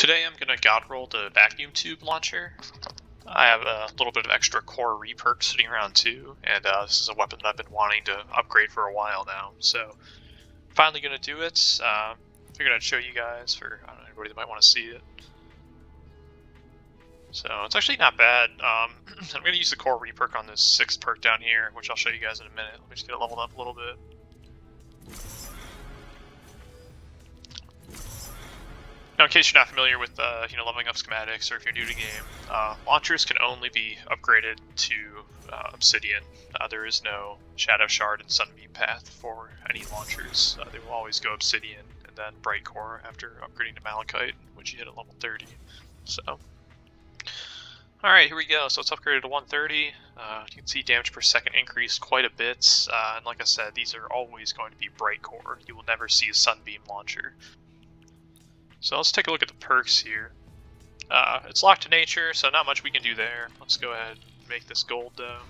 Today I'm going to god roll the vacuum tube launcher. I have a little bit of extra core reperk sitting around too, and uh, this is a weapon that I've been wanting to upgrade for a while now. So finally going to do it. Uh, figured I'd show you guys for know, anybody that might want to see it. So it's actually not bad. Um, I'm going to use the core reperk on this sixth perk down here, which I'll show you guys in a minute. Let me just get it leveled up a little bit. Now, in case you're not familiar with uh, you know leveling up schematics, or if you're new to the game, uh, launchers can only be upgraded to uh, Obsidian. Uh, there is no Shadow Shard and Sunbeam path for any launchers. Uh, they will always go Obsidian and then Bright Core after upgrading to Malachite, which you hit at level 30. So, all right, here we go. So it's upgraded to 130. Uh, you can see damage per second increased quite a bit, and like I said, these are always going to be Bright Core. You will never see a Sunbeam launcher. So let's take a look at the perks here. Uh, it's locked to nature, so not much we can do there. Let's go ahead and make this gold though.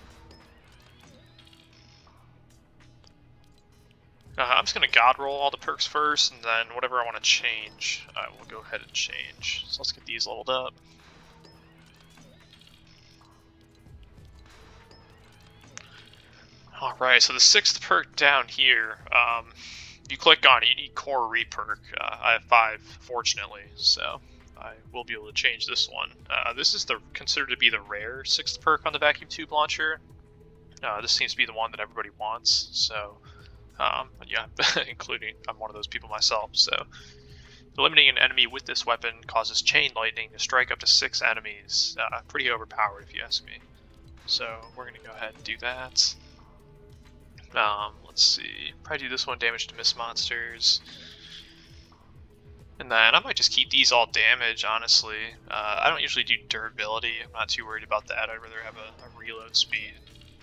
Uh, I'm just going to god roll all the perks first, and then whatever I want to change, I will go ahead and change. So let's get these leveled up. Alright, so the sixth perk down here, um, you click on any core reperk. Uh, I have five, fortunately, so I will be able to change this one. Uh, this is the considered to be the rare sixth perk on the vacuum tube launcher. Uh, this seems to be the one that everybody wants, so um, yeah, including I'm one of those people myself. So eliminating an enemy with this weapon causes chain lightning to strike up to six enemies. Uh, pretty overpowered, if you ask me. So we're gonna go ahead and do that. Um, let's see. Probably do this one damage to mist monsters. And then I might just keep these all damage, honestly. Uh, I don't usually do durability. I'm not too worried about that. I'd rather have a, a reload speed.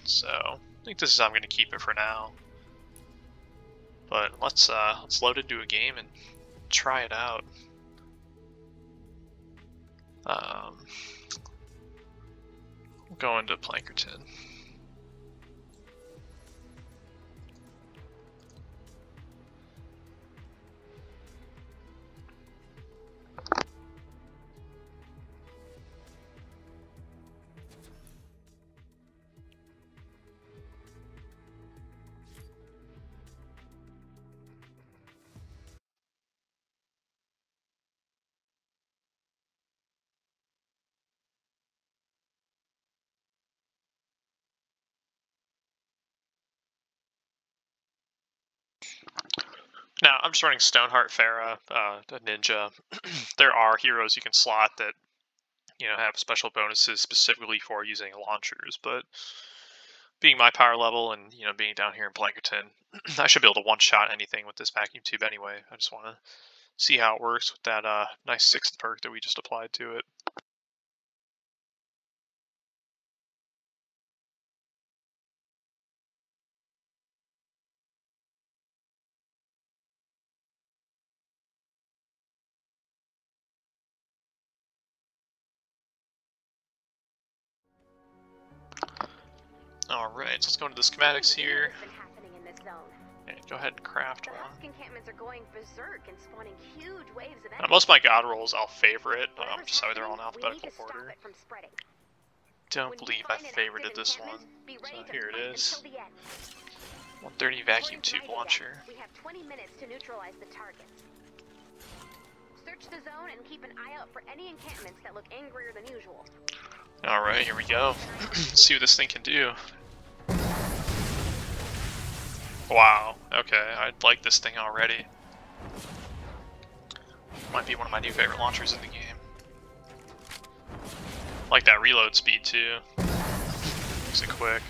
So I think this is how I'm going to keep it for now. But let's uh, let's load into a game and try it out. Um, go into Plankerton. Now, I'm just running Stoneheart Farrah, uh, a ninja. there are heroes you can slot that, you know, have special bonuses specifically for using launchers, but being my power level and, you know, being down here in Plankerton, I should be able to one-shot anything with this vacuum tube anyway. I just want to see how it works with that uh, nice sixth perk that we just applied to it. Alright, so let's go into the schematics here. Okay, go ahead and craft one. Now, most of my god rolls I'll favorite, um, just how they're all in alphabetical order. Don't believe I favorited this one. So here it is. 130 vacuum tube launcher. We have 20 minutes to neutralize the target. Search the zone and keep an eye out for any encampments that look angrier than usual. Alright, here we go. see what this thing can do. Wow, okay, I like this thing already. Might be one of my new favorite launchers in the game. like that reload speed too. Makes it quick.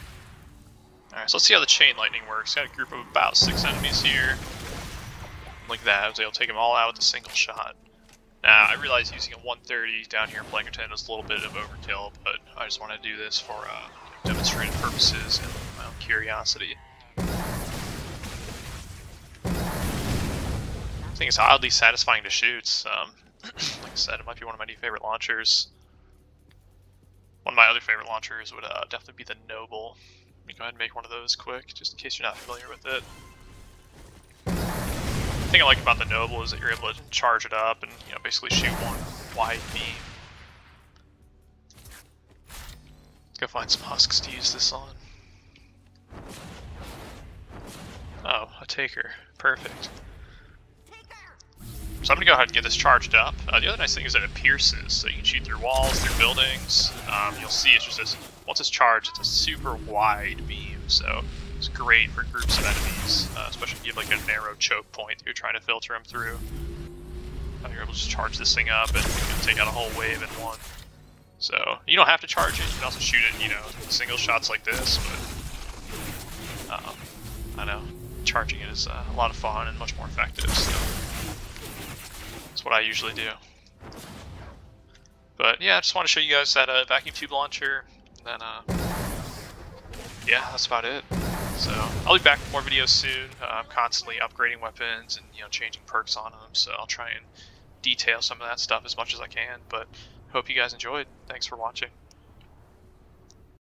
Alright, so let's see how the chain lightning works. Got a group of about six enemies here. Like that, I was able to take them all out with a single shot. Now, I realize using a 130 down here in Plankerton is a little bit of overkill, but I just want to do this for uh, purposes and my own curiosity. I think it's oddly satisfying to shoot. Um, like I said, it might be one of my new favorite launchers. One of my other favorite launchers would uh, definitely be the Noble. Let me go ahead and make one of those quick, just in case you're not familiar with it. Thing I like about the Noble is that you're able to charge it up and you know basically shoot one wide beam. Let's go find some husks to use this on. Oh, a taker. Perfect. So I'm gonna go ahead and get this charged up. Uh, the other nice thing is that it pierces, so you can shoot through walls, through buildings. Um, you'll see it's just this, once it's charged, it's a super wide beam, so it's great for groups of enemies, uh, especially if you have like a narrow choke point that you're trying to filter them through. Uh, you're able to just charge this thing up and you can take out a whole wave in one. So you don't have to charge it. You can also shoot it, you know, single shots like this. But um, I know charging it is uh, a lot of fun and much more effective. So that's what I usually do. But yeah, I just want to show you guys that uh, vacuum tube launcher. And then uh, yeah, that's about it. So I'll be back with more videos soon. Uh, I'm constantly upgrading weapons and you know changing perks on them. So I'll try and detail some of that stuff as much as I can. But hope you guys enjoyed. Thanks for watching.